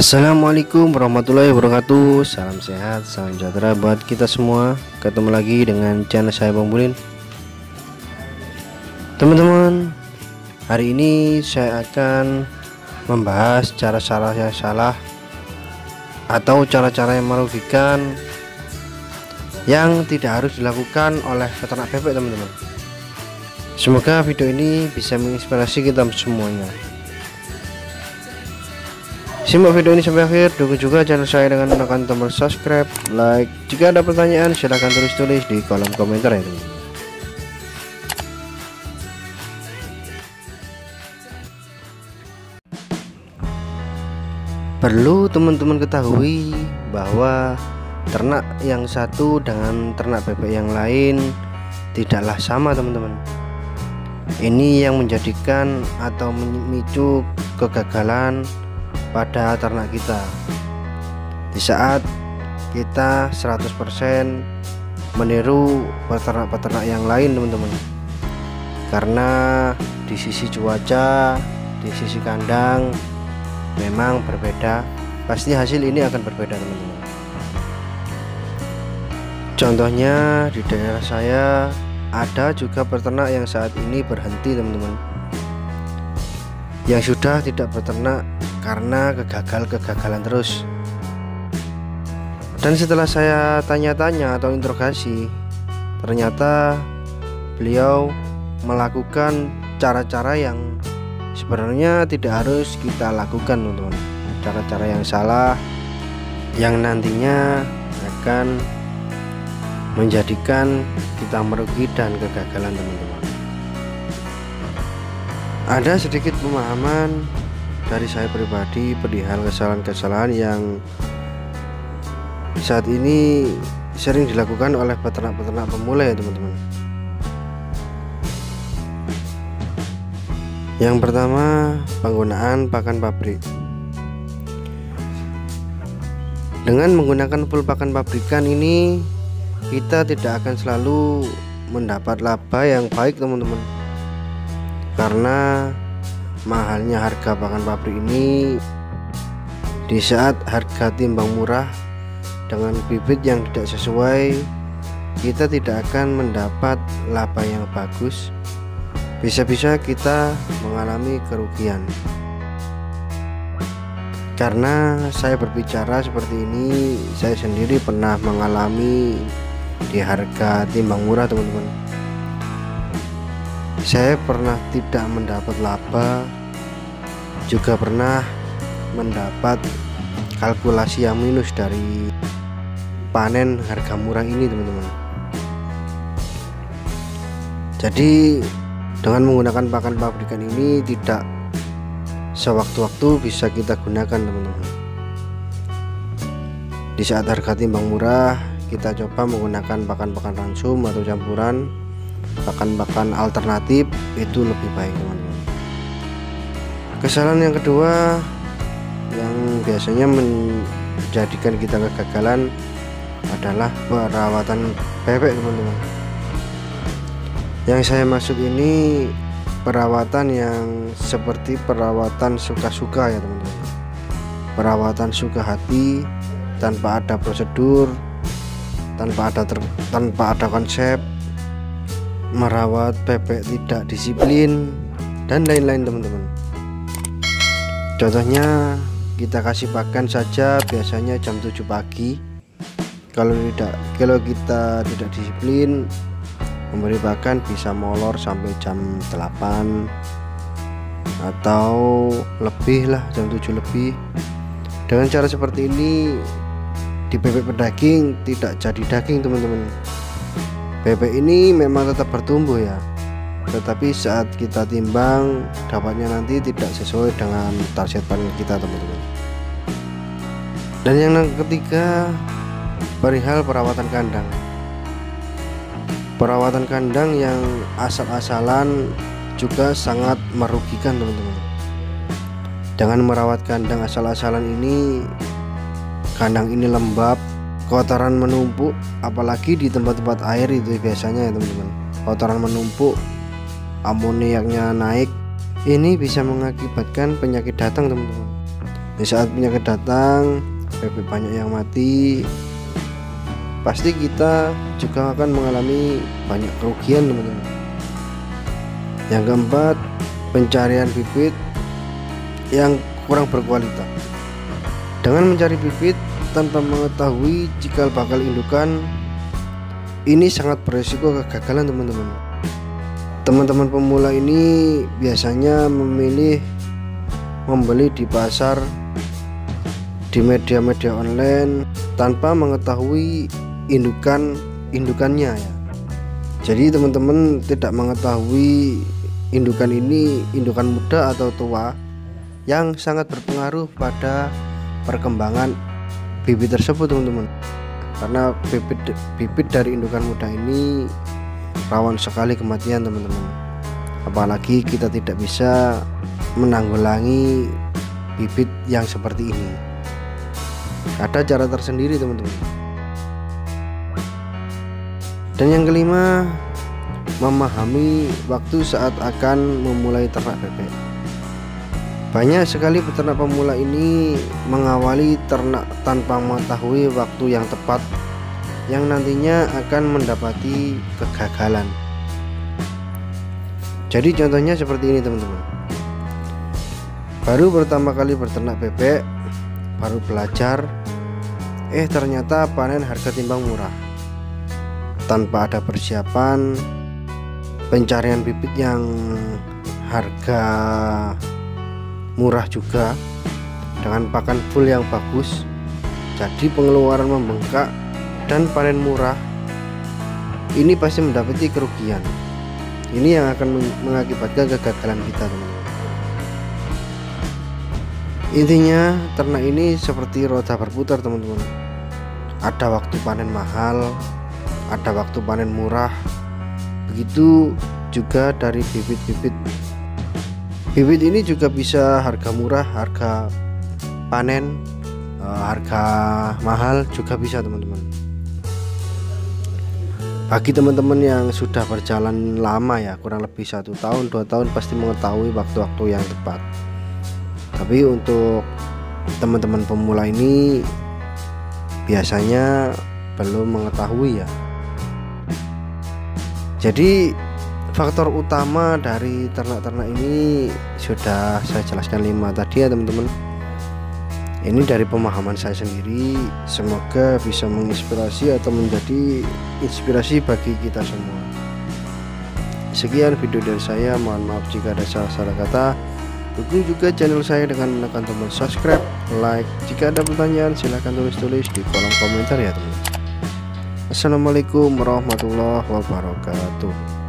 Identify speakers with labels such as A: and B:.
A: Assalamualaikum warahmatullahi wabarakatuh. Salam sehat, salam sejahtera buat kita semua. Ketemu lagi dengan channel saya Bang Bulin. Teman-teman Hari ini saya akan Membahas cara-cara yang salah Atau cara-cara yang merugikan Yang tidak harus dilakukan oleh peternak bebek teman-teman. Semoga video ini bisa menginspirasi kita semuanya Simak video ini sampai akhir, dukung juga channel saya dengan menekan tombol subscribe, like. Jika ada pertanyaan, silahkan tulis-tulis di kolom komentar ya. Perlu teman-teman ketahui bahwa ternak yang satu dengan ternak bebek yang lain tidaklah sama teman-teman. Ini yang menjadikan atau memicu kegagalan pada ternak kita. Di saat kita 100% meniru peternak-peternak yang lain teman-teman. Karena di sisi cuaca di sisi kandang memang berbeda. Pasti hasil ini akan berbeda teman-teman. Contohnya di daerah saya ada juga peternak yang saat ini berhenti teman-teman. Yang sudah tidak beternak karena kegagal-kegagalan terus. Dan setelah saya tanya-tanya atau interogasi ternyata beliau melakukan cara-cara yang sebenarnya tidak harus kita lakukan teman-teman. Cara-cara yang salah yang nantinya akan menjadikan kita merugi dan kegagalan teman-teman. Ada sedikit pemahaman dari saya pribadi perihal kesalahan-kesalahan yang saat ini sering dilakukan oleh peternak-peternak pemula ya teman-teman. Yang pertama penggunaan pakan pabrik. Dengan menggunakan full pakan pabrikan ini kita tidak akan selalu mendapat laba yang baik teman-teman. Karena mahalnya harga pakan pabrik ini di saat harga timbang murah dengan bibit yang tidak sesuai kita tidak akan mendapat laba yang bagus. Bisa-bisa kita mengalami kerugian. Karena saya berbicara seperti ini saya sendiri pernah mengalami di harga timbang murah teman-teman. Saya pernah tidak mendapat laba juga pernah mendapat kalkulasi yang minus dari panen harga murah ini teman-teman. Jadi dengan menggunakan pakan pabrikan ini tidak sewaktu-waktu bisa kita gunakan teman-teman. Di saat harga timbang murah kita coba menggunakan pakan-pakan ransum atau campuran pakan-pakan alternatif itu lebih baik teman-teman kesalahan yang kedua yang biasanya menjadikan kita kegagalan adalah perawatan bebek teman-teman. Yang saya maksud ini perawatan yang seperti perawatan suka-suka ya teman-teman. Perawatan suka hati tanpa ada prosedur tanpa ada tanpa ada konsep merawat bebek tidak disiplin dan lain-lain teman-teman contohnya kita kasih pakan saja biasanya jam 7 pagi. Kalau tidak kalau kita tidak disiplin memberi pakan bisa molor sampai jam 8 atau lebih lah jam 7 lebih. Dengan cara seperti ini di bebek pedaging tidak jadi daging teman-teman. Bebek ini memang tetap bertumbuh ya tetapi saat kita timbang dapatnya nanti tidak sesuai dengan target panen kita teman-teman. Dan yang ketiga perihal perawatan kandang. Perawatan kandang yang asal-asalan juga sangat merugikan teman-teman. Dengan merawat kandang asal-asalan ini kandang ini lembab kotoran menumpuk apalagi di tempat-tempat air itu biasanya ya teman-teman. Kotoran menumpuk amoniaknya naik ini bisa mengakibatkan penyakit datang teman-teman. Di saat penyakit datang bebek banyak yang mati pasti kita juga akan mengalami banyak kerugian teman-teman. Yang keempat pencarian bibit yang kurang berkualitas. Dengan mencari bibit tanpa mengetahui cikal bakal indukan ini sangat beresiko kegagalan teman-teman teman-teman pemula ini biasanya memilih membeli di pasar di media-media online tanpa mengetahui indukan indukannya ya. Jadi teman-teman tidak mengetahui indukan ini indukan muda atau tua yang sangat berpengaruh pada perkembangan bibit tersebut teman-teman. Karena bibit bibit dari indukan muda ini rawan sekali kematian teman-teman. Apalagi kita tidak bisa menanggulangi bibit yang seperti ini. Ada cara tersendiri teman-teman. Dan yang kelima memahami waktu saat akan memulai ternak bebek. Banyak sekali peternak pemula ini mengawali ternak tanpa mengetahui waktu yang tepat yang nantinya akan mendapati kegagalan. Jadi contohnya seperti ini teman-teman. Baru pertama kali berternak bebek baru belajar eh ternyata panen harga timbang murah. Tanpa ada persiapan pencarian bibit yang harga murah juga dengan pakan full yang bagus jadi pengeluaran membengkak dan panen murah ini pasti mendapati kerugian. Ini yang akan mengakibatkan kegagalan kita teman-teman. Intinya ternak ini seperti roda berputar teman-teman. Ada waktu panen mahal ada waktu panen murah. Begitu juga dari bibit-bibit. Bibit ini juga bisa harga murah harga panen eh, harga mahal juga bisa teman-teman bagi teman-teman yang sudah berjalan lama ya kurang lebih satu tahun dua tahun pasti mengetahui waktu-waktu yang tepat. Tapi untuk teman-teman pemula ini biasanya belum mengetahui ya. Jadi faktor utama dari ternak-ternak ini sudah saya jelaskan lima tadi ya teman-teman ini dari pemahaman saya sendiri semoga bisa menginspirasi atau menjadi inspirasi bagi kita semua sekian video dari saya mohon maaf jika ada salah-salah kata Dukung juga channel saya dengan menekan tombol subscribe, like. Jika ada pertanyaan silahkan tulis-tulis di kolom komentar ya teman. Assalamualaikum warahmatullahi wabarakatuh.